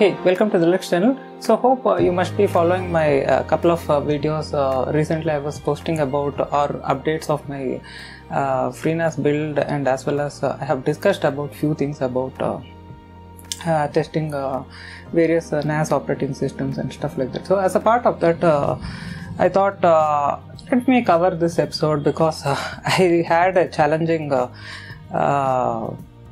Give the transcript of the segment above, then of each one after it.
Hey, welcome to the Linux channel. So hope uh, you must be following my uh, couple of uh, videos. Uh, recently, I was posting about or updates of my uh, FreeNAS build, and as well as uh, I have discussed about few things about testing various NAS operating systems and stuff like that. So as a part of that, I thought let me cover this episode because I had a challenging.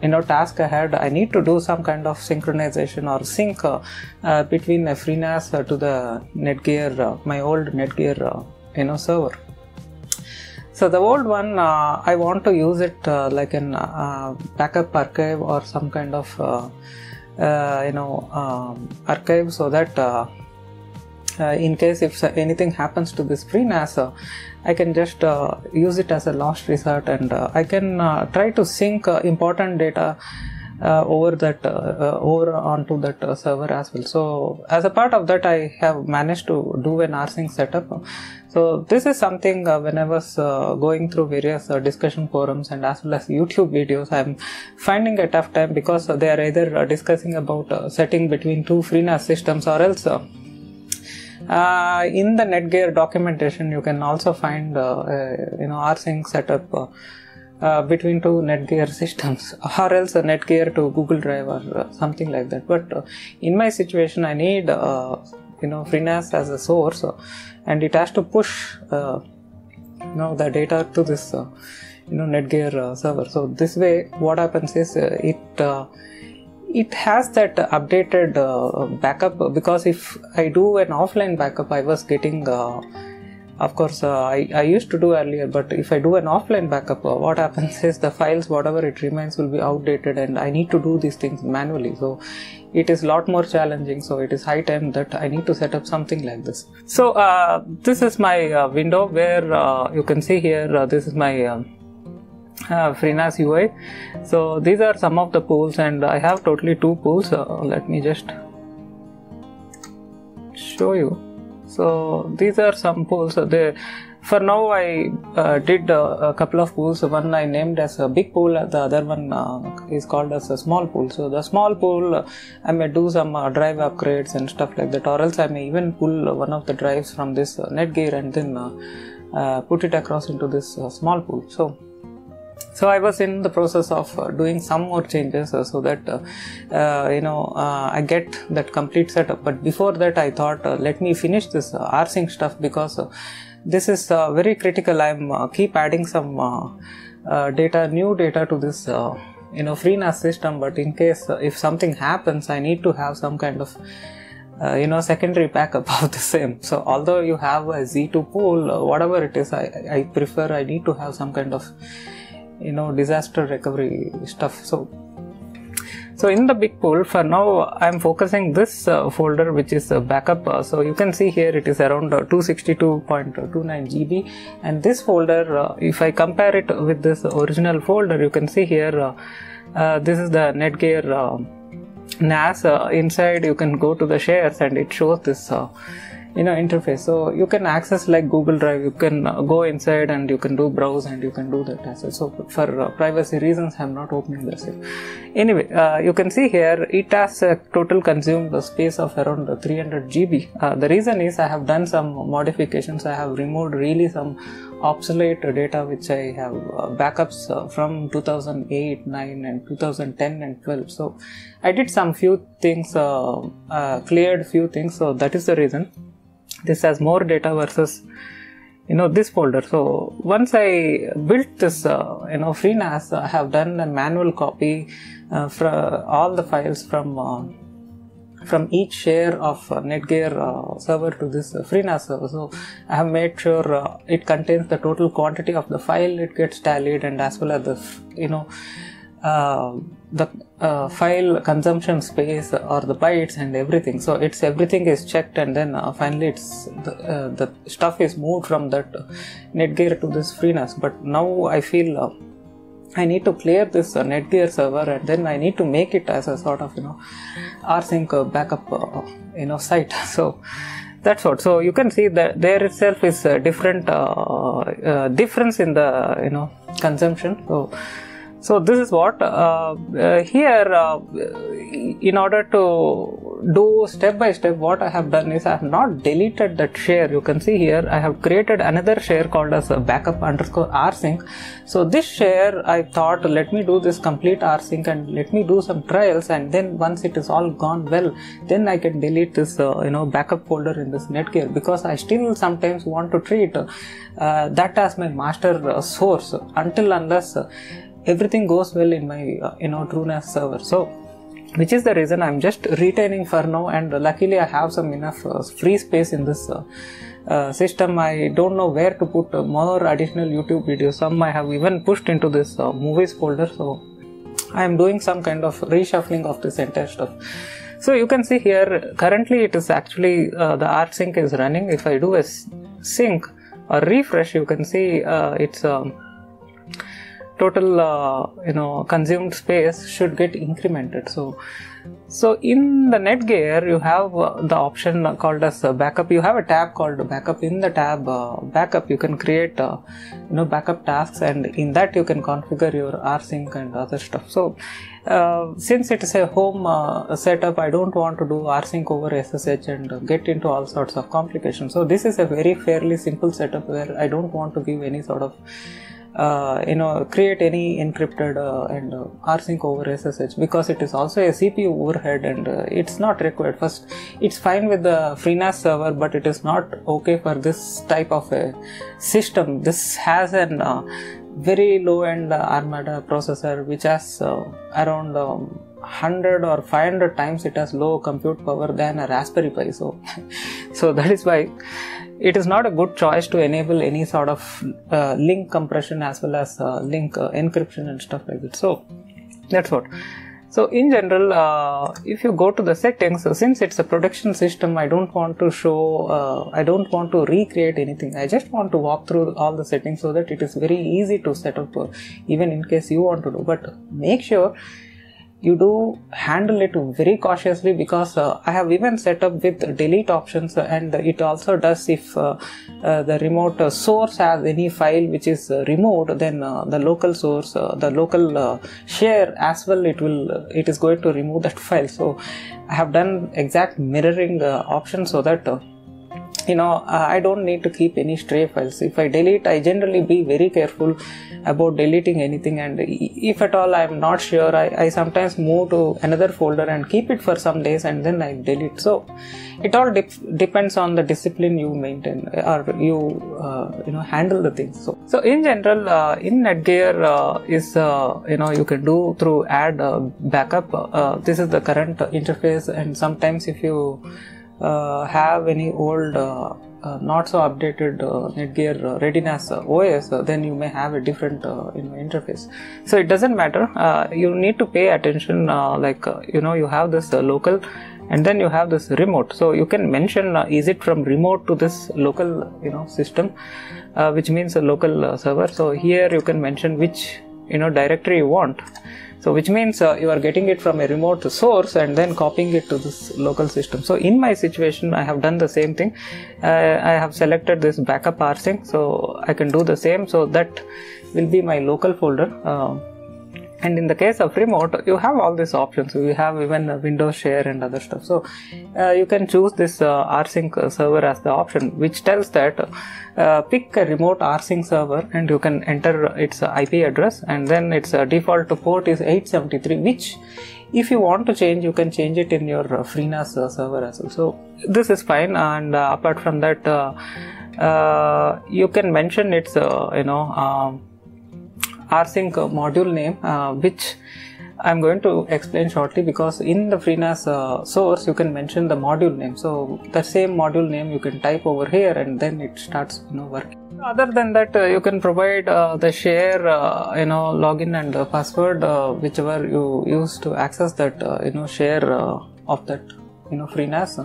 You know task ahead i need to do some kind of synchronization or sync uh, between freenas uh, to the netgear uh, my old netgear uh, you know server. So the old one uh, i want to use it uh, like an uh, backup archive or some kind of you know um, archive so that in case if anything happens to this FreeNAS, uh, I can just uh, use it as a last resort and uh, I can uh, try to sync uh, important data uh, over that uh, uh, over onto that uh, server as well. So as a part of that, I have managed to do an rsync setup. So this is something uh, when I was uh, going through various uh, discussion forums and as well as YouTube videos, I'm finding a tough time because uh, they are either uh, discussing about uh, setting between two FreeNAS systems or else. Uh, in the Netgear documentation, you can also find uh, uh, you know rsync setup uh, uh, between two Netgear systems, or else a Netgear to Google Drive or something like that. But in my situation, I need you know FreeNAS as a source, and it has to push you know the data to this you know Netgear server. So this way, what happens is it it has that updated uh, backup because if I do an offline backup, I was getting, uh, of course, uh, I, I used to do earlier, but if I do an offline backup, uh, what happens is the files, whatever it remains, will be outdated and I need to do these things manually. So it is a lot more challenging. So it is high time that I need to set up something like this. So uh, this is my uh, window where you can see here, this is my um, FreeNAS UI. So these are some of the pools, and I have totally two pools. Uh, let me just show you. So these are some pools. They, for now, I uh, did a couple of pools. One I named as a big pool. The other one uh, is called as a small pool. So the small pool, I may do some uh, drive upgrades and stuff like that, or else I may even pull one of the drives from this uh, Netgear and then uh, put it across into this uh, small pool. So so i was in the process of uh, doing some more changes uh, so that uh, you know i get that complete setup. But before that i thought let me finish this uh, rsync stuff because this is very critical. I'm keep adding some data new data to this you know freenas system. But in case uh, if something happens i need to have some kind of uh, you know secondary backup of the same. So although you have a z2 pool uh, whatever it is I, I prefer i need to have some kind of you know disaster recovery stuff. So so in the big pool for now i'm focusing this uh, folder which is a backup. Uh, so you can see here it is around uh, 262.29 gb and this folder uh, if i compare it with this original folder you can see here uh, uh, this is the netgear uh, nas inside you can go to the shares and it shows this you know interface. So you can access like google drive you can uh, go inside and you can do browse and you can do that as well. So for uh, privacy reasons i'm not opening this here. anyway uh, you can see here it has a total consumed the space of around 300 gb uh, the reason is i have done some modifications. I have removed really some obsolete data which i have uh, backups uh, from 2008 9 and 2010 and 12 so i did some few things uh, uh, cleared few things. So that is the reason this has more data versus you know this folder. So once i built this uh, you know freenas i have done a manual copy uh, for all the files from uh, from each share of uh, netgear uh, server to this uh, freenas server. So i have made sure it contains the total quantity of the file. It gets tallied and as well as the you know the uh, file consumption space or the bytes and everything so it's everything is checked and then uh, finally it's the, uh, the stuff is moved from that netgear to this freenas but now i feel uh, I need to clear this uh, Netgear server and then I need to make it as a sort of you know rsync uh, backup you know site. So that's what. So you can see that there itself is a different difference in the you know consumption. So so this is what uh, uh, here uh, in order to do step by step what I have done is I have not deleted that share. You can see here I have created another share called as backup underscore rsync. So this share I thought let me do this complete rsync and let me do some trials and then once it is all gone well then I can delete this uh, you know backup folder in this netgear because I still sometimes want to treat uh, that as my master uh, source. Until unless everything goes well in my uh, you know TrueNAS server. So which is the reason I'm just retaining for now and luckily I have some enough uh, free space in this uh, uh, system. I don't know where to put more additional YouTube videos. Some I have even pushed into this uh, movies folder. So I am doing some kind of reshuffling of this entire stuff. So you can see here currently it is actually uh, the sync is running. If I do a sync or refresh you can see it's um, total uh, you know consumed space should get incremented. So so in the netgear you have uh, the option called as uh, backup. You have a tab called backup. In the tab uh, backup you can create uh, you know backup tasks and in that you can configure your rsync and other stuff. So uh, since it is a home setup i don't want to do rsync over ssh and get into all sorts of complications. So this is a very fairly simple setup where i don't want to give any sort of uh, you know create any encrypted uh, and uh, rsync over ssh because it is also a cpu overhead and uh, it's not required. First it's fine with the freenas server but it is not okay for this type of a system. This has an uh, very low end armada processor which has around um, 100 or 500 times it has low compute power than a raspberry pi so so that is why it is not a good choice to enable any sort of uh, link compression as well as uh, link uh, encryption and stuff like that. So that's what. So in general uh, if you go to the settings uh, since it's a production system i don't want to show uh, i don't want to recreate anything. I just want to walk through all the settings so that it is very easy to set up even in case you want to do. But make sure you do handle it very cautiously because uh, I have even set up with delete options and it also does if uh, uh, the remote source has any file which is removed then uh, the local source uh, the local uh, share as well it will it is going to remove that file. So I have done exact mirroring option so that you know i don't need to keep any stray files. If i delete i generally be very careful about deleting anything. And if at all i'm not sure i, I sometimes move to another folder and keep it for some days and then i delete. So it all dep- depends on the discipline you maintain or you uh, you know handle the things. So so in general uh, in netgear uh, is uh, you know you can do through add uh, backup. Uh, this is the current interface and sometimes if you uh, have any old uh, uh, not so updated Netgear ReadyNAS OS, then you may have a different you know interface. So it doesn't matter. you need to pay attention. like you know, you have this local and then you have this remote so you can mention uh, is it from remote to this local you know system uh, which means a local uh, server so here you can mention which you know directory you want so which means uh, you are getting it from a remote source and then copying it to this local system. So in my situation i have done the same thing. Uh, i have selected this backup parsing. So i can do the same. So that will be my local folder. Uh, and in the case of remote you have all these options. You have even windows share and other stuff. So uh, you can choose this uh, rsync server as the option which tells that uh, pick a remote rsync server and you can enter its ip address. And then its uh, default port is 873 which if you want to change you can change it in your uh, freenas uh, server as well. So this is fine. And apart from that you can mention its you know um, rsync module name uh, which I'm going to explain shortly because in the FreeNAS uh, source you can mention the module name. So the same module name you can type over here and then it starts you know working. Other than that, uh, you can provide uh, the share, uh, you know, login and password, uh, whichever you use to access that, you know, share of that you know FreeNAS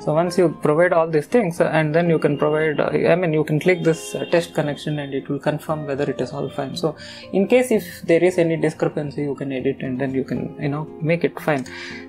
so once you provide all these things and then you can provide uh, i mean you can click this uh, test connection and it will confirm whether it is all fine. So in case if there is any discrepancy you can edit and then you can you know make it fine.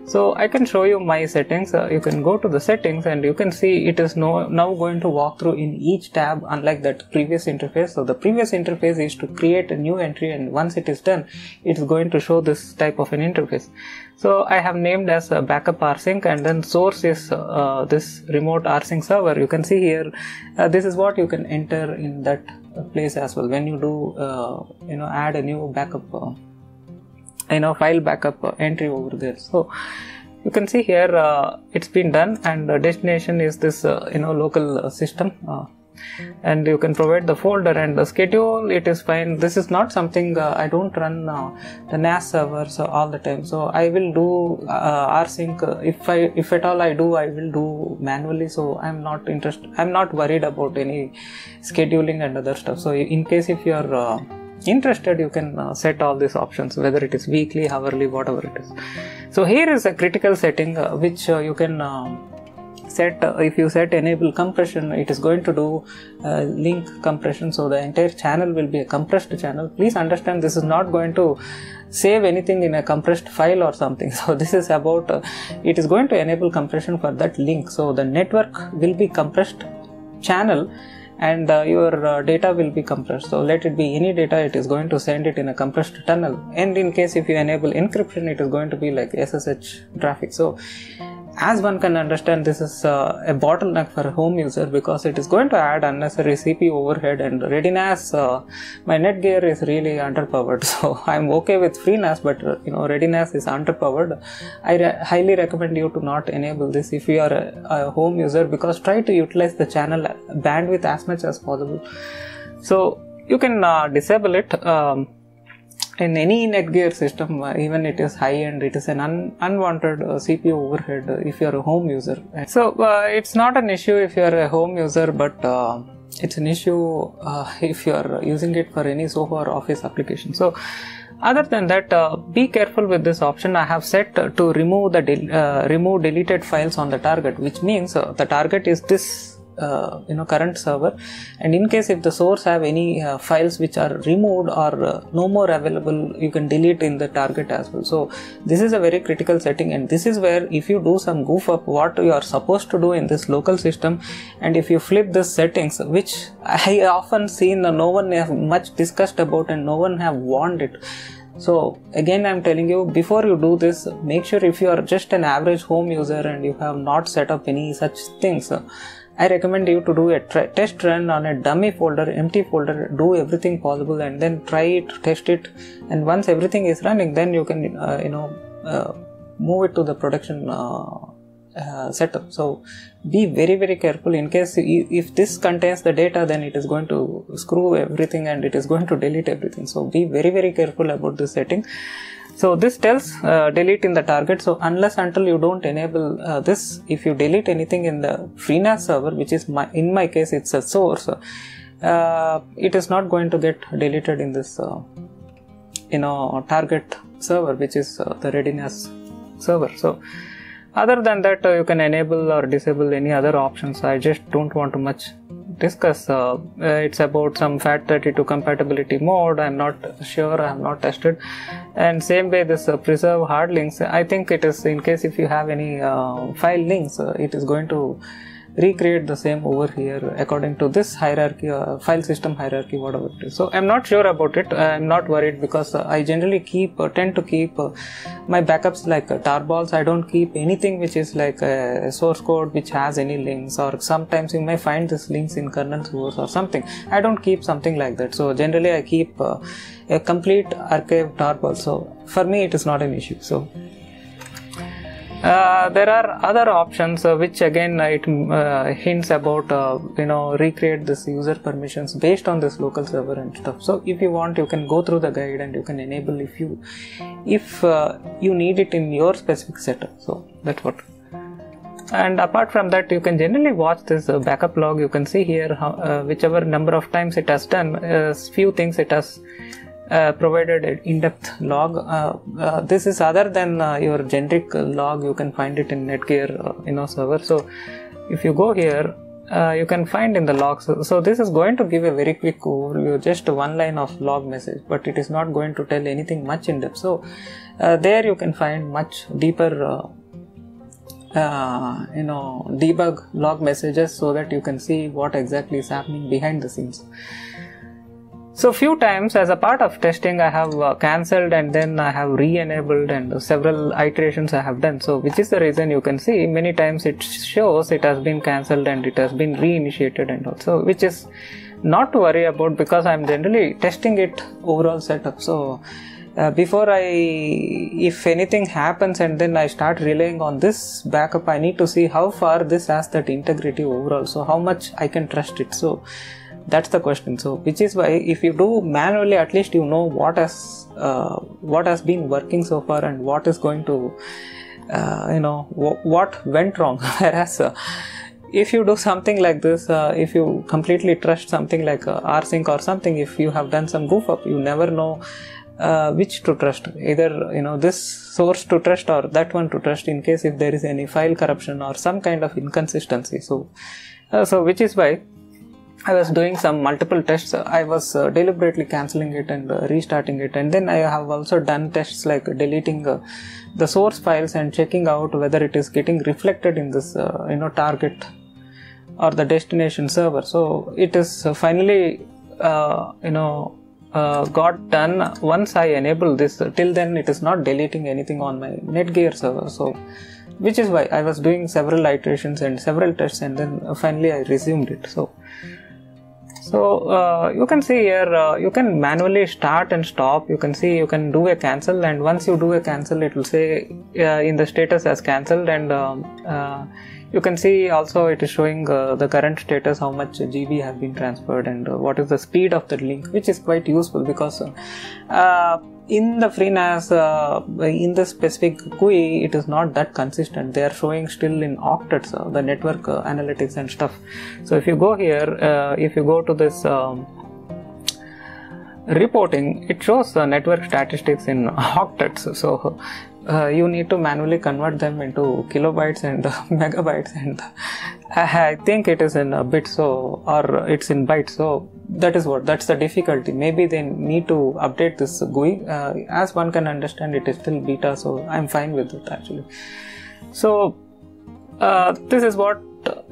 So i can show you my settings. Uh, you can go to the settings and you can see it is no, now going to walk through in each tab unlike that previous interface. So the previous interface is to create a new entry and once it is done it's going to show this type of an interface so I have named as a backup rsync and then source is uh, this remote rsync server. You can see here uh, this is what you can enter in that place as well. When you do uh, you know add a new backup uh, you know file backup entry over there. So you can see here uh, it's been done and destination is this uh, you know local system and you can provide the folder and the schedule it is fine. This is not something uh, i don't run uh, the nas servers all the time. So i will do uh, rsync if i if at all i do i will do manually. So i'm not interested i'm not worried about any scheduling and other stuff. So in case if you are uh, interested you can uh, set all these options whether it is weekly hourly whatever it is. So here is a critical setting uh, which uh, you can uh, set uh, if you set enable compression it is going to do uh, link compression. So the entire channel will be a compressed channel. Please understand this is not going to save anything in a compressed file or something. So this is about uh, it is going to enable compression for that link. So the network will be compressed channel and uh, your uh, data will be compressed. So let it be any data it is going to send it in a compressed tunnel. And in case if you enable encryption it is going to be like ssh traffic. So as one can understand this is uh, a bottleneck for a home user because it is going to add unnecessary cpu overhead and ReadyNAS uh, my netgear is really underpowered. So i'm okay with freenas but uh, you know ReadyNAS is underpowered. I re- highly recommend you to not enable this if you are a, a home user because try to utilize the channel bandwidth as much as possible. So you can uh, disable it um, in any Netgear system, uh, even it is high end, it is an un- unwanted uh, CPU overhead uh, if you are a home user. So uh, it's not an issue if you are a home user, but uh, it's an issue if you are using it for any Soho or Office application. So other than that, be careful with this option. I have set to remove the remove deleted files on the target, which means the target is this uh, you know current server. And in case if the source have any uh, files which are removed or uh, no more available you can delete in the target as well. So this is a very critical setting and this is where if you do some goof up what you are supposed to do in this local system and if you flip this settings which i often seen no one have much discussed about and no one have warned it. So again i'm telling you before you do this make sure if you are just an average home user and you have not set up any such things I recommend you to do a test run on a dummy folder, empty folder, do everything possible, and then try it, test it, and once everything is running, then you can, uh, you know, uh, move it to the production uh, uh, setup. So be very very careful in case i- if this contains the data, then it is going to screw everything and it is going to delete everything. So be very very careful about this setting so this tells uh, delete in the target. So unless until you don't enable uh, this if you delete anything in the freenas server which is my in my case it's a source uh, it is not going to get deleted in this uh, you know target server which is uh, the ReadyNAS server. So other than that uh, you can enable or disable any other options. I just don't want to much discuss uh, uh, it's about some fat32 compatibility mode. I'm not sure i'm not tested. And same way this uh, preserve hard links. I think it is in case if you have any uh, file links uh, it is going to recreate the same over here according to this hierarchy uh, file system hierarchy whatever it is. So i'm not sure about it. I'm not worried because uh, i generally keep uh, tend to keep my backups like tarballs i don't keep anything which is like a source code which has any links or sometimes you may find this links in kernel source or something. I don't keep something like that. So generally i keep a complete archive tarball so for me it is not an issue. So uh, there are other options uh, which again uh, it uh, hints about uh, you know recreate this user permissions based on this local server and stuff. So if you want you can go through the guide and you can enable if you if you need it in your specific setup. So that's what. And apart from that you can generally watch this backup log. You can see here how, whichever number of times it has done few things it has uh, provided in-depth log. Uh, uh, this is other than uh, your generic log. You can find it in Netgear, uh, you know, server. So if you go here, uh, you can find in the logs. So, this is going to give a very quick overview, just one line of log message, but it is not going to tell anything much in depth. So uh, there you can find much deeper. Uh, uh, you know debug log messages so that you can see what exactly is happening behind the scenes so few times as a part of testing I have uh, cancelled and then I have re-enabled and several iterations I have done. So which is the reason you can see many times it shows it has been cancelled and it has been reinitiated and also which is not to worry about because I'm generally testing it overall setup. So uh, before I, if anything happens and then I start relying on this backup, I need to see how far this has that integrity overall. So how much I can trust it. So that's the question. So which is why if you do manually at least you know what has uh, what has been working so far and what is going to uh, you know w- what went wrong. Whereas uh, if you do something like this uh, if you completely trust something like uh, rsync or something if you have done some goof up you never know uh, which to trust. Either you know this source to trust or that one to trust in case if there is any file corruption or some kind of inconsistency. So so which is why I was doing some multiple tests. I was uh, deliberately cancelling it and uh, restarting it, and then I have also done tests like deleting uh, the source files and checking out whether it is getting reflected in this, uh, you know, target or the destination server. So it is uh, finally, uh, you know, got done once I enable this. till then, it is not deleting anything on my Netgear server. So which is why I was doing several iterations and several tests, and then finally I resumed it. So so uh, you can see here uh, you can manually start and stop. You can see you can do a cancel and once you do a cancel it will say uh, in the status as cancelled and um, uh, you can see also it is showing uh, the current status how much gb has been transferred and uh, what is the speed of the link which is quite useful because in the FreeNAS, uh, in the specific GUI, it is not that consistent. They are showing still in octets, uh, the network uh, analytics and stuff. So if you go here, uh, if you go to this um, reporting, it shows the network statistics in octets. So uh, you need to manually convert them into kilobytes and megabytes and I think it is in a bit so or it's in bytes so that is what that's the difficulty. Maybe they need to update this GUI. Uh, as one can understand it is still beta so I'm fine with it actually. So uh, this is what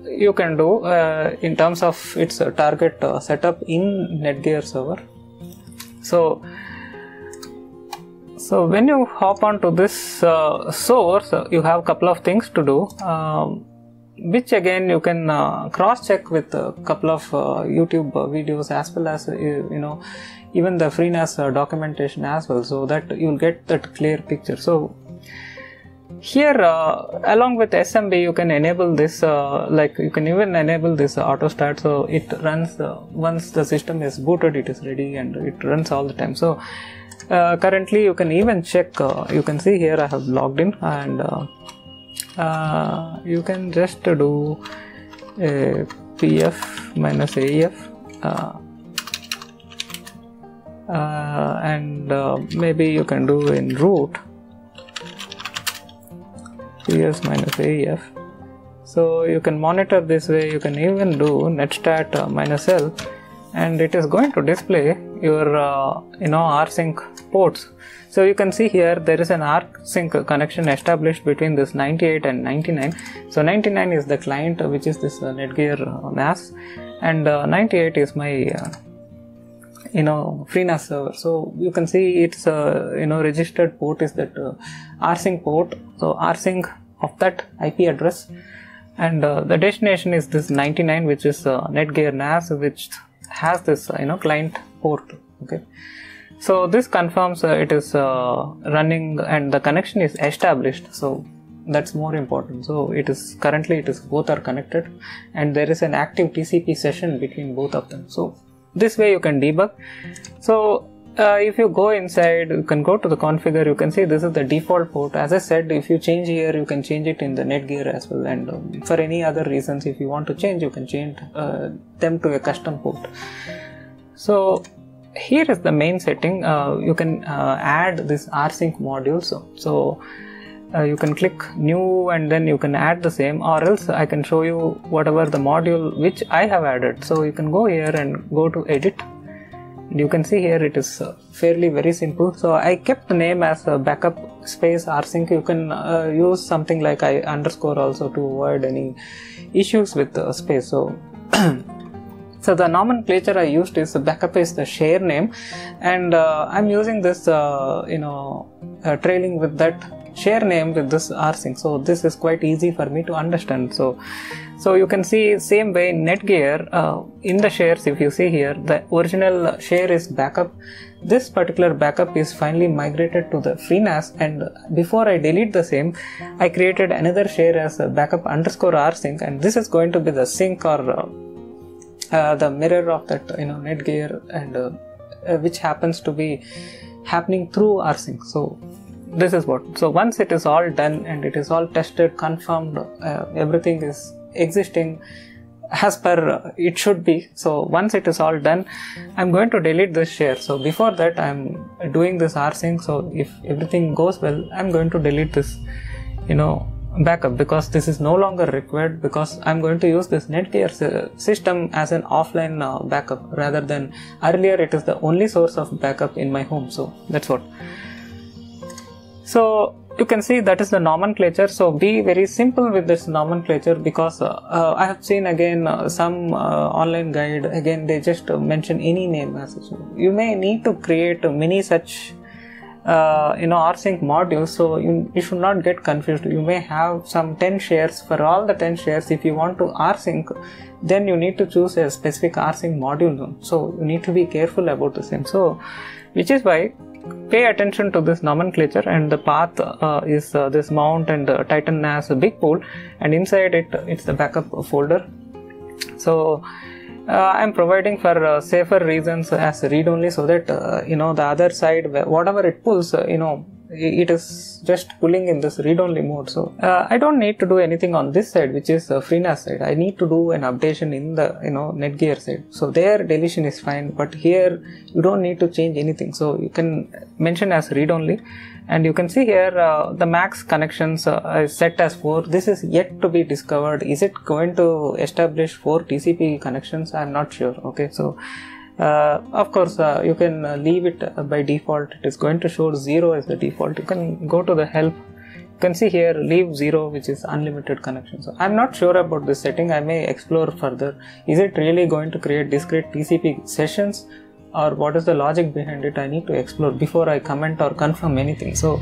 you can do uh, in terms of its target uh, setup in Netgear server. So so when you hop onto this uh, source uh, you have a couple of things to do. Um, which again you can uh, cross check with a couple of uh, youtube videos as well as uh, you know even the FreeNAS uh, documentation as well so that you'll get that clear picture. So here uh, along with smb you can enable this uh, like you can even enable this uh, auto start so it runs once the system is booted it is ready and it runs all the time. So uh, currently you can even check uh, you can see here I have logged in and uh, uh you can just do a ps minus af uh, uh, and maybe you can do in root. Ps minus af so you can monitor this way. You can even do netstat minus l and it is going to display your uh, you know rsync ports so you can see here there is an rsync connection established between this 98 and 99 so 99 is the client uh, which is this uh, netgear uh, nas and uh, 98 is my uh, you know FreeNAS server. So you can see it's you know registered port is that rsync port. So rsync of that ip address. And the destination is this 99 which is netgear nas which has this uh, you know client port. Okay so this confirms uh, it is uh, running and the connection is established. So that's more important. So it is currently it is both are connected and there is an active tcp session between both of them. So this way you can debug. So uh, if you go inside you can go to the configure. You can see this is the default port. As i said if you change here you can change it in the netgear as well. And um, for any other reasons if you want to change you can change uh, them to a custom port. So here is the main setting. Uh, you can uh, add this rsync module. So, so uh, you can click new and then you can add the same or else I can show you whatever the module which I have added. So you can go here and go to edit. And you can see here it is uh, fairly very simple. So i kept the name as a backup space rsync you can uh, use something like i underscore also to avoid any issues with space. So so the nomenclature I used is the backup is the share name, and uh, I'm using this, uh, you know, uh, trailing with that share name with this rsync. So this is quite easy for me to understand. So, so you can see same way Netgear uh, in the shares. If you see here, the original share is backup. This particular backup is finally migrated to the FreeNAS, and before I delete the same, I created another share as backup underscore rsync, and this is going to be the sync or uh, the mirror of that you know netgear and uh, uh, which happens to be happening through rsync so this is what so once it is all done and it is all tested confirmed uh, everything is existing as per it should be. So once it is all done i'm going to delete this share. So before that i'm doing this rsync so if everything goes well i'm going to delete this you know backup because this is no longer required because I'm going to use this Netgear system as an offline uh, backup rather than earlier it is the only source of backup in my home. So that's what. So you can see that is the nomenclature. So be very simple with this nomenclature because uh, uh, i have seen again uh, some uh, online guide. Again they just mention any name as you may need to create many such uh, you know rsync module so you, you should not get confused. You may have some 10 shares. For all the 10 shares if you want to rsync then you need to choose a specific rsync module. So you need to be careful about the same. So which is why pay attention to this nomenclature and the path uh, is uh, this mount and uh, titan nas big pool and inside it it's the backup folder. So i'm providing for uh, safer reasons as read only so that uh, you know the other side whatever it pulls you know it is just pulling in this read only mode. So uh, i don't need to do anything on this side which is uh, freenas side. I need to do an updation in the you know netgear side. So there deletion is fine but here you don't need to change anything. So you can mention as read only and you can see here uh, the max connections uh, is set as 4 this is yet to be discovered. Is it going to establish 4 tcp connections? I'm not sure. Okay so uh, of course uh, you can uh, leave it by default. It is going to show 0 as the default. You can go to the help. You can see here leave 0 which is unlimited connection. So i'm not sure about this setting. I may explore further. Is it really going to create discrete tcp sessions or what is the logic behind it i need to explore before i comment or confirm anything. So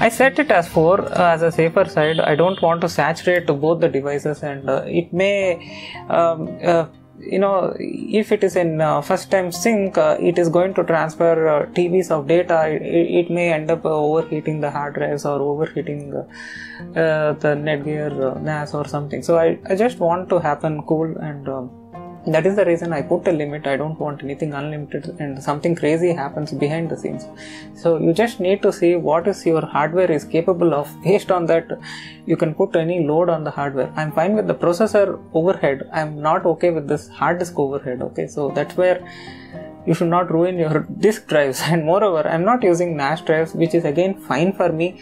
I set it as 4 uh, as a safer side. I don't want to saturate both the devices and uh, it may um, uh, you know if it is in uh, first time sync uh, it is going to transfer uh, tvs of data. It, it, may end up overheating the hard drives or overheating the netgear nas or something. So I, I just want to happen cool and um, that is the reason i put a limit. I don't want anything unlimited and something crazy happens behind the scenes. So you just need to see what is your hardware is capable of. Based on that you can put any load on the hardware. I'm fine with the processor overhead. I'm not okay with this hard disk overhead okay? So that's where you should not ruin your disk drives. And moreover i'm not using nas drives which is again fine for me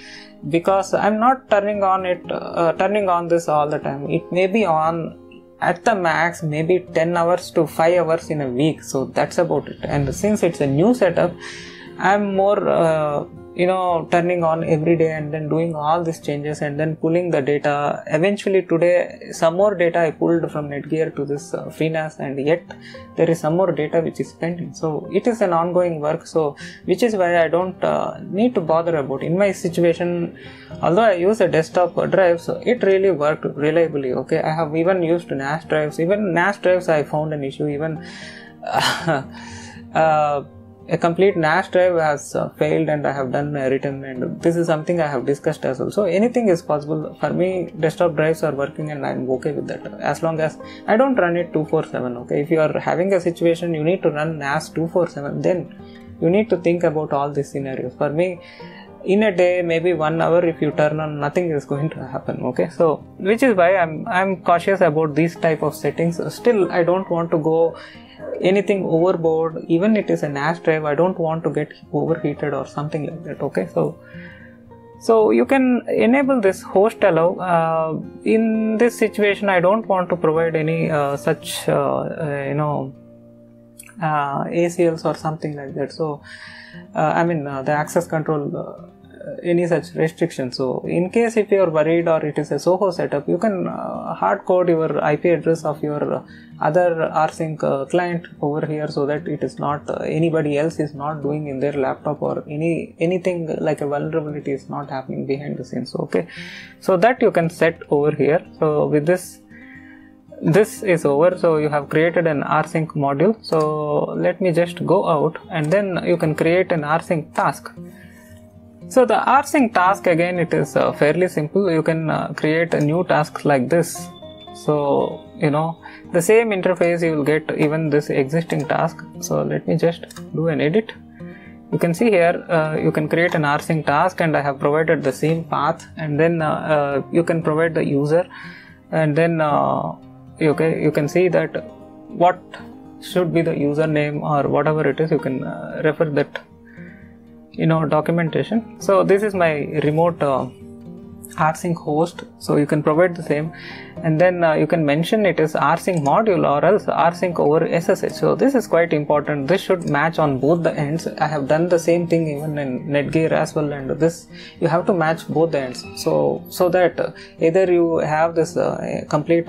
because i'm not turning on it uh, turning on this all the time. It may be on at the max maybe 10 hours to 5 hours in a week. So that's about it. And since it's a new setup i'm more uh, you know turning on every day and then doing all these changes and then pulling the data. Eventually today some more data i pulled from netgear to this uh, freenas and yet there is some more data which is pending so it is an ongoing work. So which is why i don't uh, need to bother about in my situation. Although i use a desktop drive so it really worked reliably okay? I have even used nas drives. Even nas drives i found an issue. Even uh, a complete NAS drive has uh, failed and I have done a return and this is something I have discussed as well. So anything is possible. For me, desktop drives are working and I'm okay with that as long as I don't run it 247. Okay, if you are having a situation you need to run NAS 247, then you need to think about all these scenarios. For me, in a day maybe one hour if you turn on nothing is going to happen okay so which is why i'm i'm cautious about these type of settings still i don't want to go anything overboard even it is a NAS drive I don't want to get overheated or something like that okay? So so you can enable this host allow. Uh, in this situation I don't want to provide any uh, such uh, uh you know uh, ACLs or something like that. So uh, I mean the access control any such restriction. So in case if you are worried or it is a Soho setup, you can uh, hard code your IP address of your other rsync uh, client over here so that it is not uh, anybody else is not doing in their laptop or any anything like a vulnerability is not happening behind the scenes. Okay, so that you can set over here. So with this this is over. So you have created an rsync module. So let me just go out and then you can create an rsync task. So the rsync task again it is uh, fairly simple. You can uh, create a new task like this so you know the same interface you will get even this existing task. So let me just do an edit. You can see here uh, you can create an rsync task and i have provided the same path and then uh, uh, you can provide the user and then uh, okay you can see that what should be the username or whatever it is you can uh, refer that you know documentation. So this is my remote uh, rsync host. So you can provide the same and then uh, you can mention it is rsync module or else rsync over ssh so this is quite important this should match on both the ends i have done the same thing even in netgear as well and this you have to match both the ends so so that uh, either you have this uh, complete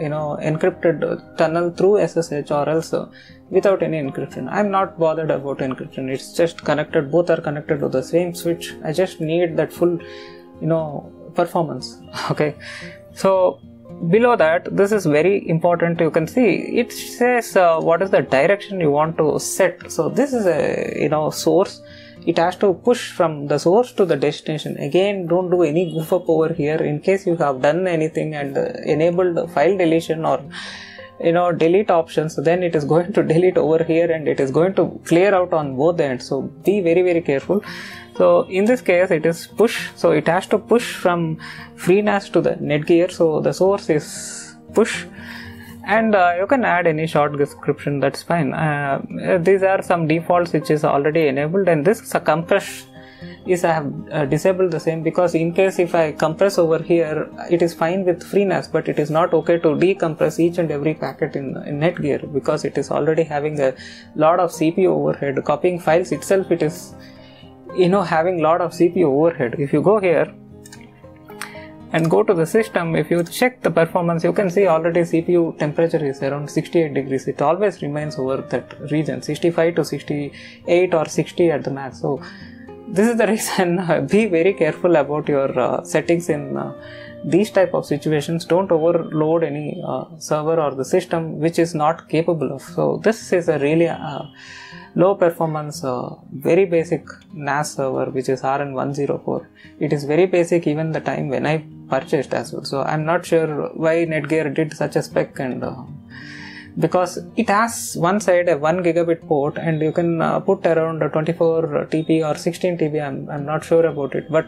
you know encrypted tunnel through SSH or else uh, without any encryption. I'm not bothered about encryption. It's just connected. Both are connected to the same switch. I just need that full, you know, performance. Okay, so below that this is very important. You can see it says uh, what is the direction you want to set. So this is a you know source. It has to push from the source to the destination. Again don't do any goof up over here. In case you have done anything and uh, enabled file deletion or you know delete options then it is going to delete over here and it is going to clear out on both ends. So be very very careful so in this case it is push. So it has to push from FreeNAS to the netgear so the source is push. And uh, you can add any short description. That's fine. Uh, these are some defaults which is already enabled. And this compress is I have uh, disabled the same because in case if I compress over here it is fine with FreeNAS but it is not okay to decompress each and every packet in, in Netgear because it is already having a lot of CPU overhead. Copying files itself it is you know having lot of CPU overhead. If you go here and go to the system if you check the performance you can see already cpu temperature is around 68 degrees. It always remains over that region 65 to 68 or 60 at the max. So this is the reason be very careful about your uh, settings in uh, these type of situations. Don't overload any uh, server or the system which is not capable of. So this is a really uh, low performance uh, very basic NAS server which is RN104 it is very basic even the time when I purchased as well. So I'm not sure why Netgear did such a spec and uh, because it has one side a 1 gigabit port and you can uh, put around 24 TB or 16 TB I'm, I'm not sure about it but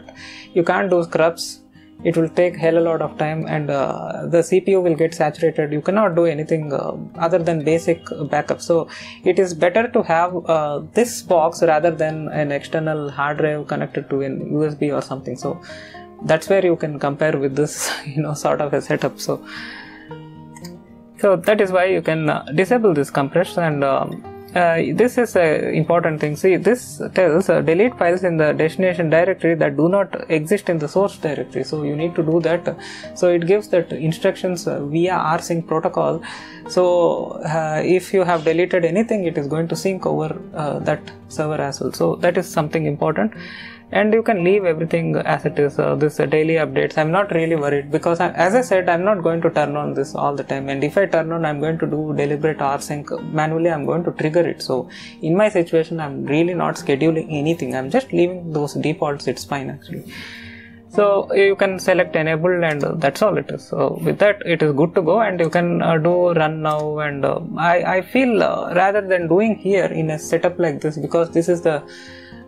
you can't do scrubs it will take hell a lot of time and uh, the cpu will get saturated. You cannot do anything uh, other than basic backup. So it is better to have uh, this box rather than an external hard drive connected to an usb or something. So that's where you can compare with this you know sort of a setup. So so that is why you can uh, disable this compress and um, uh, this is an important thing. See, this tells uh, delete files in the destination directory that do not exist in the source directory. So you need to do that. So it gives that instructions uh, via rsync protocol. So uh, if you have deleted anything, it is going to sync over uh, that server as well. So that is something important and you can leave everything as it is uh, this uh, daily updates. I'm not really worried because I, as i said i'm not going to turn on this all the time. And if i turn on i'm going to do deliberate rsync. Manually i'm going to trigger it. So in my situation i'm really not scheduling anything. I'm just leaving those defaults. It's fine actually. So you can select enable and that's all it is. So with that it is good to go. And you can uh, do run now. And uh, I, I feel uh, rather than doing here in a setup like this because this is the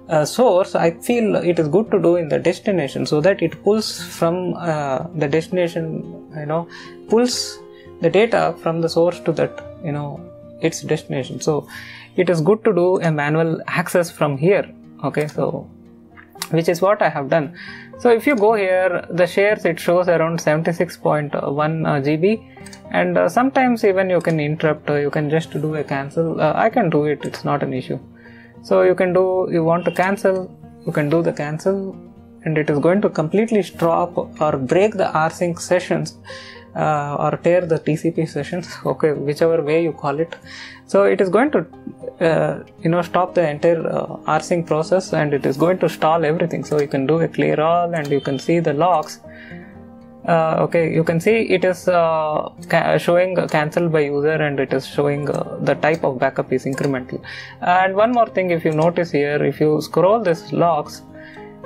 uh, source i feel it is good to do in the destination so that it pulls from uh, the destination you know pulls the data from the source to that you know its destination. So it is good to do a manual access from here okay so which is what i have done. So if you go here the shares it shows around 76.1 uh, gb and uh, sometimes even you can interrupt uh, you can just do a cancel uh, i can do it it's not an issue so you can do you want to cancel you can do the cancel and it is going to completely stop or break the rsync sessions uh, or tear the tcp sessions okay whichever way you call it. So it is going to uh, you know stop the entire uh, rsync process and it is going to stall everything. So you can do a clear all and you can see the logs uh, okay you can see it is uh, ca- showing cancelled by user and it is showing uh, the type of backup is incremental. And one more thing if you notice here if you scroll this logs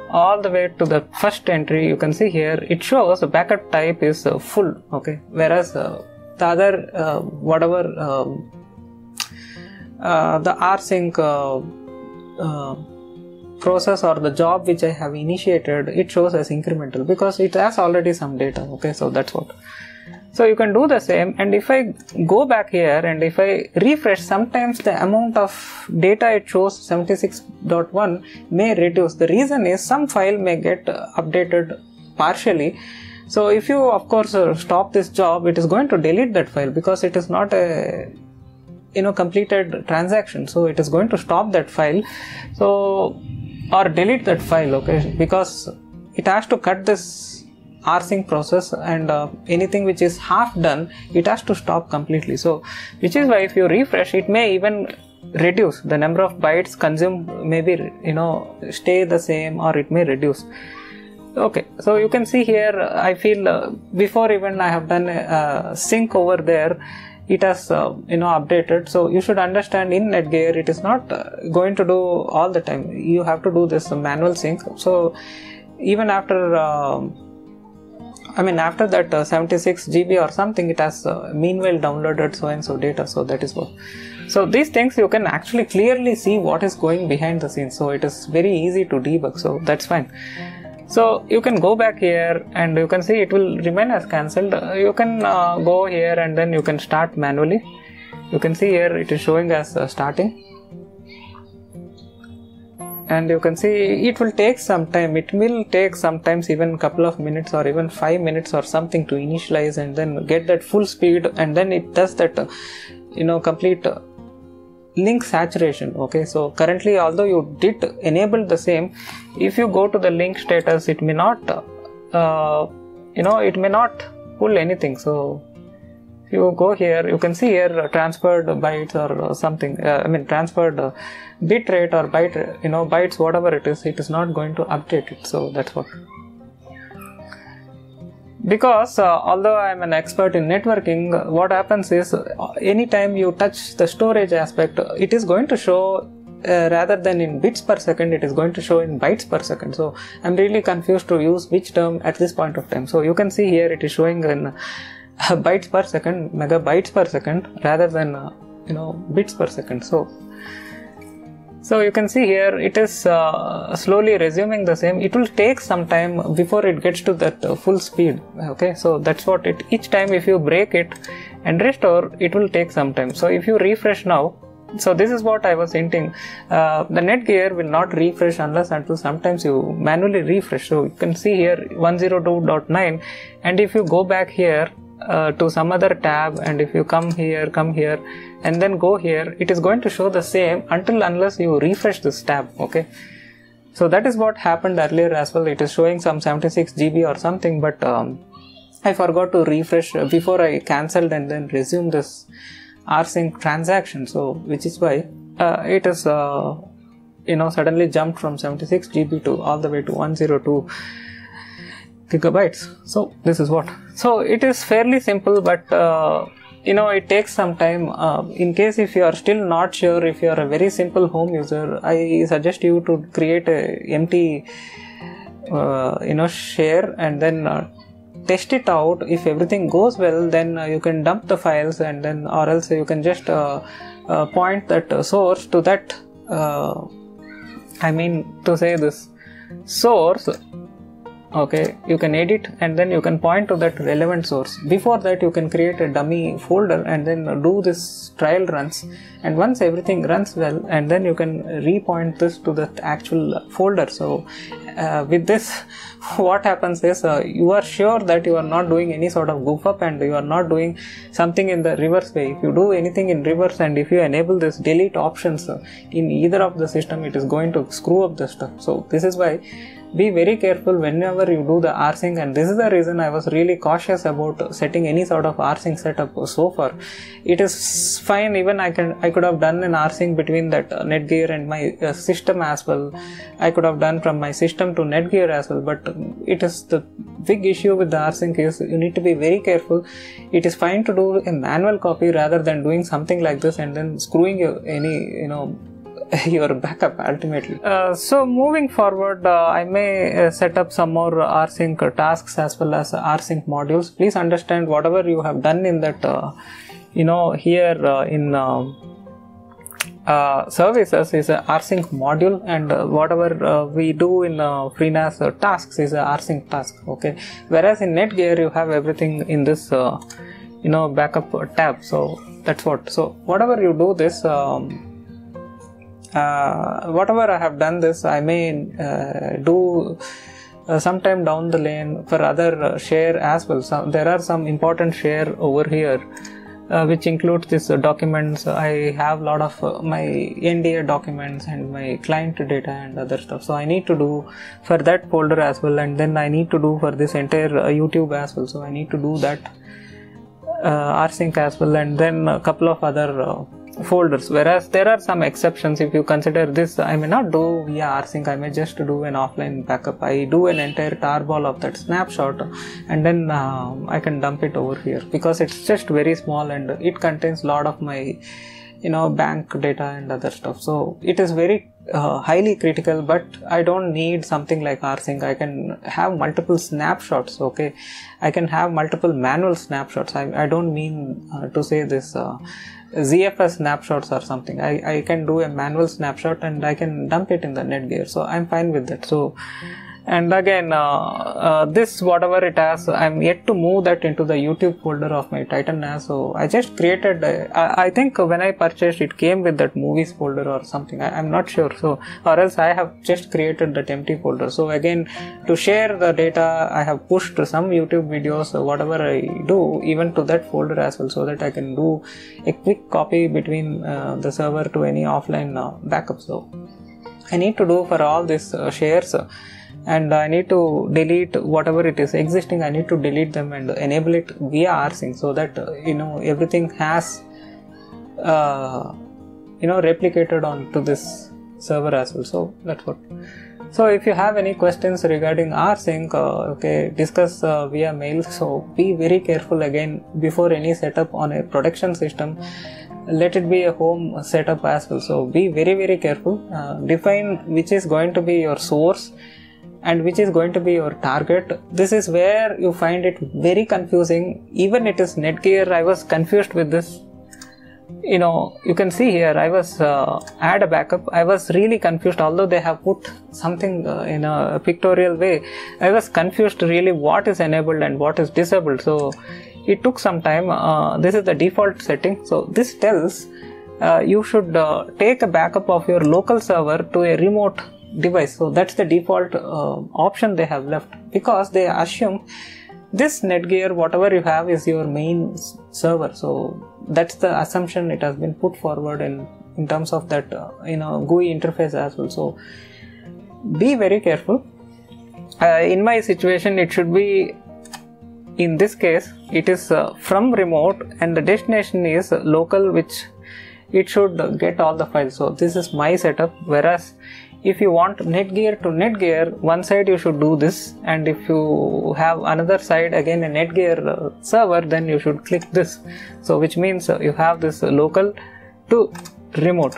all the way to the first entry you can see here it shows the backup type is uh, full okay? Whereas uh, the other uh, whatever um, the rsync process or the job which I have initiated, it shows as incremental because it has already some data. Okay, so that's what. So you can do the same, and if I go back here and if I refresh, sometimes the amount of data it shows 76.1 may reduce. The reason is some file may get uh, updated partially. So if you of course uh, stop this job, it is going to delete that file because it is not a you know completed transaction. So it is going to stop that file. So or delete that file okay? Because it has to cut this rsync process and uh, anything which is half done it has to stop completely. So which is why if you refresh it may even reduce. The number of bytes consumed maybe you know stay the same or it may reduce. Okay. So you can see here i feel uh, before even i have done a, a sync over there it has uh, you know updated. So you should understand in netgear it is not uh, going to do all the time. You have to do this manual sync. So even after um i mean after that uh, 76 gb or something it has uh, meanwhile downloaded so and so data. So that is what. So these things you can actually clearly see what is going behind the scenes. So it is very easy to debug. So that's fine so you can go back here and you can see it will remain as cancelled. You can uh, go here and then you can start manually. You can see here it is showing as uh, starting. And you can see it will take some time. It will take sometimes even couple of minutes or even five minutes or something to initialize and then get that full speed and then it does that uh, you know complete uh, link saturation okay? So currently although you did enable the same if you go to the link status it may not uh, you know it may not pull anything. So if you go here you can see here uh, transferred bytes or uh, something uh, i mean transferred uh, bit rate or byte you know bytes whatever it is it is not going to update it. So that's what because uh, although i'm an expert in networking what happens is uh, anytime you touch the storage aspect it is going to show uh, rather than in bits per second it is going to show in bytes per second. So i'm really confused to use which term at this point of time. So you can see here it is showing in uh, bytes per second megabytes per second rather than uh, you know bits per second. So so you can see here it is uh, slowly resuming the same. It will take some time before it gets to that uh, full speed okay? So that's what it each time if you break it and restore it will take some time. So if you refresh now so this is what i was hinting. Uh, the netgear will not refresh unless until sometimes you manually refresh. So you can see here 102.9 and if you go back here uh, to some other tab and if you come here come here and then go here it is going to show the same until unless you refresh this tab okay? So that is what happened earlier as well. It is showing some 76 gb or something but um, i forgot to refresh before i cancelled and then resume this rsync transaction. So which is why uh, it is uh, you know suddenly jumped from 76 gb to all the way to 102 gigabytes. So this is what. So it is fairly simple but uh, you know it takes some time. Uh, in case if you are still not sure if you are a very simple home user i suggest you to create a empty uh, you know share and then uh, test it out. If everything goes well then uh, you can dump the files and then or else you can just uh, uh, point that source to that i mean to say this source okay you can edit and then you can point to that relevant source. Before that you can create a dummy folder and then do this trial runs. And once everything runs well and then you can repoint this to the actual folder. So uh, with this what happens is uh, you are sure that you are not doing any sort of goof up and you are not doing something in the reverse way. If you do anything in reverse and if you enable this delete options uh, in either of the system it is going to screw up the stuff. So this is why be very careful whenever you do the rsync. And this is the reason i was really cautious about setting any sort of rsync setup so far. It is fine. Even i can i could have done an rsync between that netgear and my uh, system as well. I could have done from my system to netgear as well. But it is the big issue with the rsync is you need to be very careful. It is fine to do a manual copy rather than doing something like this and then screwing any you know your backup ultimately. Uh, so moving forward, uh, I may uh, set up some more rsync tasks as well as rsync modules. Please understand whatever you have done in that, uh, you know, here uh, in uh, services is a rsync module and whatever we do in FreeNAS tasks is a rsync task. Okay, whereas in Netgear you have everything in this, you know, backup tab. So that's what. So whatever you do this. Um, uh, whatever I have done this, I may uh, do uh, sometime down the lane for other uh, share as well. So there are some important share over here. Uh, which includes these documents. I have a lot of uh, my NDA documents and my client data and other stuff. So I need to do for that folder as well, and then I need to do for this entire YouTube as well. So I need to do that rsync as well, and then a couple of other folders. Whereas there are some exceptions. If you consider this i may not do via rsync i may just do an offline backup. I do an entire tarball of that snapshot and then uh, i can dump it over here because it's just very small and it contains a lot of my you know bank data and other stuff. So it is very uh, highly critical but i don't need something like rsync i can have multiple snapshots okay? I can have multiple manual snapshots. I, I don't mean uh, to say this uh, ZFS snapshots or something. I, I can do a manual snapshot and I can dump it in the Netgear. So I'm fine with that. So and again uh, uh, this whatever it has i'm yet to move that into the youtube folder of my titan nas so i just created I, I, think when i purchased it came with that movies folder or something. I, am not sure. So or else i have just created that empty folder. So again to share the data i have pushed some youtube videos whatever i do even to that folder as well so that i can do a quick copy between uh, the server to any offline uh, backup. So i need to do for all these uh, shares and I need to delete whatever it is existing I need to delete them and enable it via rsync so that you know everything has uh, you know replicated onto this server as well. So that's what. So if you have any questions regarding rsync uh, okay discuss uh, via mail. So be very careful again before any setup on a production system. Let it be a home setup as well. So be very very careful. Uh, define which is going to be your source and which is going to be your target this is where you find it very confusing. Even it is netgear i was confused with this. You know you can see here i was uh, add a backup. I was really confused although they have put something uh, in a pictorial way. I was confused really what is enabled and what is disabled. So it took some time uh, this is the default setting. So this tells uh, you should uh, take a backup of your local server to a remote device. So that's the default uh, option they have left because they assume this netgear whatever you have is your main server. So that's the assumption it has been put forward in in terms of that uh, you know gui interface as well. So be very careful. Uh, in my situation it should be in this case it is uh, from remote and the destination is local which it should get all the files. So this is my setup whereas if you want netgear to netgear one side you should do this. And if you have another side again a netgear uh, server then you should click this. So which means uh, you have this local to remote.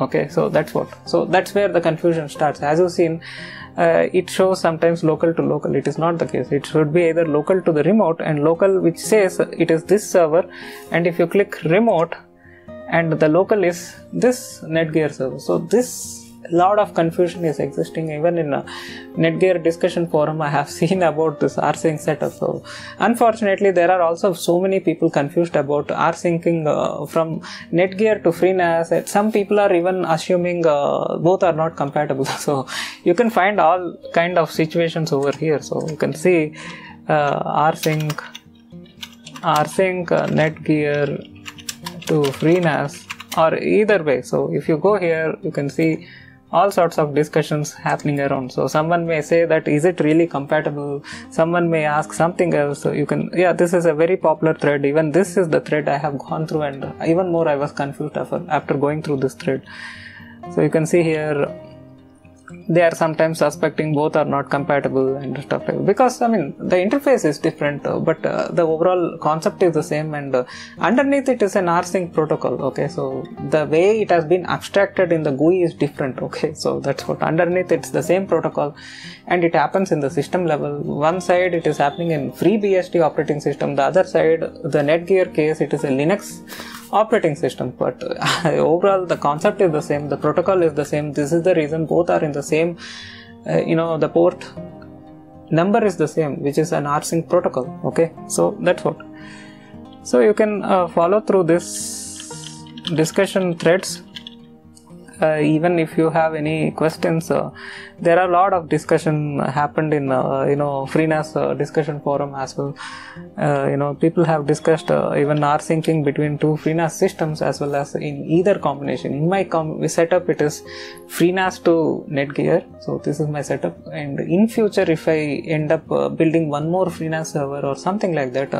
Okay so that's what. So that's where the confusion starts. As you've seen uh, it shows sometimes local to local. It is not the case. It should be either local to the remote and local which says it is this server. And if you click remote and the local is this netgear server. So this lot of confusion is existing. Even in netgear discussion forum i have seen about this rsync setup. So unfortunately there are also so many people confused about rsyncing uh, from netgear to freenas. Some people are even assuming uh, both are not compatible. So you can find all kind of situations over here. So you can see uh, rsync rsync uh, netgear to freenas or either way. So if you go here you can see all sorts of discussions happening around. So someone may say that is it really compatible? Someone may ask something else. So you can yeah this is a very popular thread. Even this is the thread i have gone through and even more i was confused after, after going through this thread. So you can see here they are sometimes suspecting both are not compatible and stuff because i mean the interface is different uh, but uh, the overall concept is the same and uh, underneath it is an rsync protocol okay? So the way it has been abstracted in the gui is different okay? So that's what underneath it's the same protocol and it happens in the system level. One side it is happening in free FreeBSD operating system the other side the netgear case it is a linux operating system but uh, overall the concept is the same the protocol is the same this is the reason both are in the same uh, you know the port. Number is the same which is an rsync protocol okay? So that's what. So you can uh, follow through this discussion threads uh, even if you have any questions uh, there are a lot of discussion happened in uh, you know freenas uh, discussion forum as well. Uh, you know people have discussed uh, even rsyncing between two freenas systems as well as in either combination. In my com- setup it is freenas to netgear. So this is my setup. And in future if i end up building one more freenas server or something like that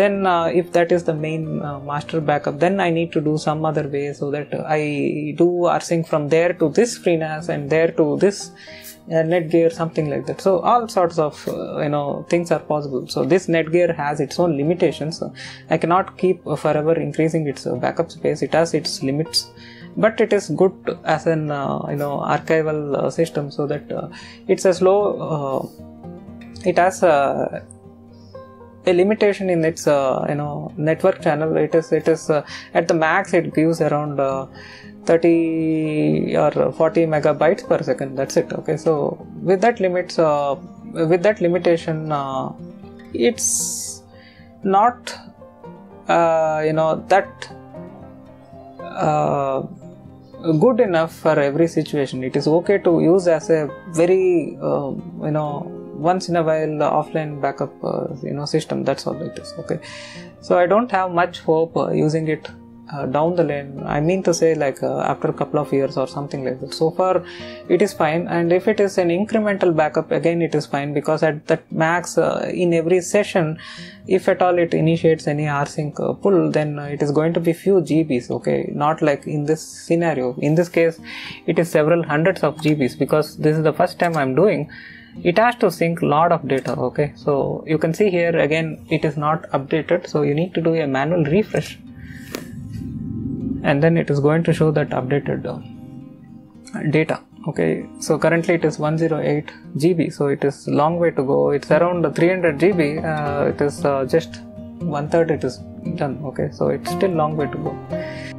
then uh, if that is the main uh, master backup then i need to do some other way so that i do rsync from there to this freenas and there to this uh, netgear something like that. So all sorts of uh, you know things are possible. So this netgear has its own limitations. I cannot keep forever increasing its backup space. It has its limits but it is good as an you know archival system so that it's a slow it has a a limitation in its uh, you know network channel it is it is uh, at the max it gives around uh, 30 or 40 megabytes per second that's it okay? So with that limits uh, with that limitation uh, it's not uh, you know that good enough for every situation. It is okay to use as a very you know once in a while offline backup uh, you know system that's all it is okay. So i don't have much hope uh, using it uh, down the lane i mean to say like uh, after a couple of years or something like that. So far it is fine. And if it is an incremental backup again it is fine because at that max uh, in every session if at all it initiates any rsync uh, pull then it is going to be few gbs okay. Not like in this scenario. In this case it is several hundreds of gbs because this is the first time i'm doing it has to sync a lot of data okay? So you can see here again it is not updated so you need to do a manual refresh. And then it is going to show that updated uh, data okay? So currently it is 108 gb so it is long way to go. It's around 300 gb uh, it is uh, just one third it is done okay? So it's still long way to go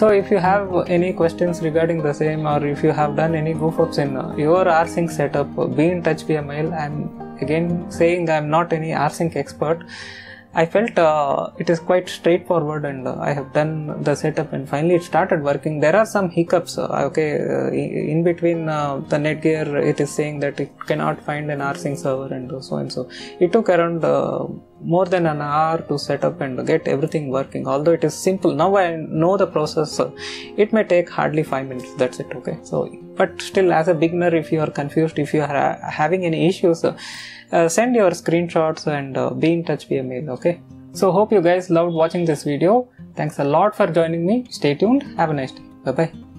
So if you have any questions regarding the same or if you have done any goof ups in your rsync setup, be in touch via mail. I'm again saying I'm not any rsync expert. I felt uh, it is quite straightforward and uh, I have done the setup and finally it started working. There are some hiccups, uh, okay, uh, in between uh, the Netgear it is saying that it cannot find an rsync server and so and so. It took around uh, more than an hour to set up and get everything working. Although it is simple, now I know the process. Uh, it may take hardly five minutes. That's it, okay. So, but still, as a beginner, if you are confused, if you are having any issues, uh, send your screenshots and uh, be in touch via mail okay so hope you guys loved watching this video thanks a lot for joining me stay tuned have a nice day bye bye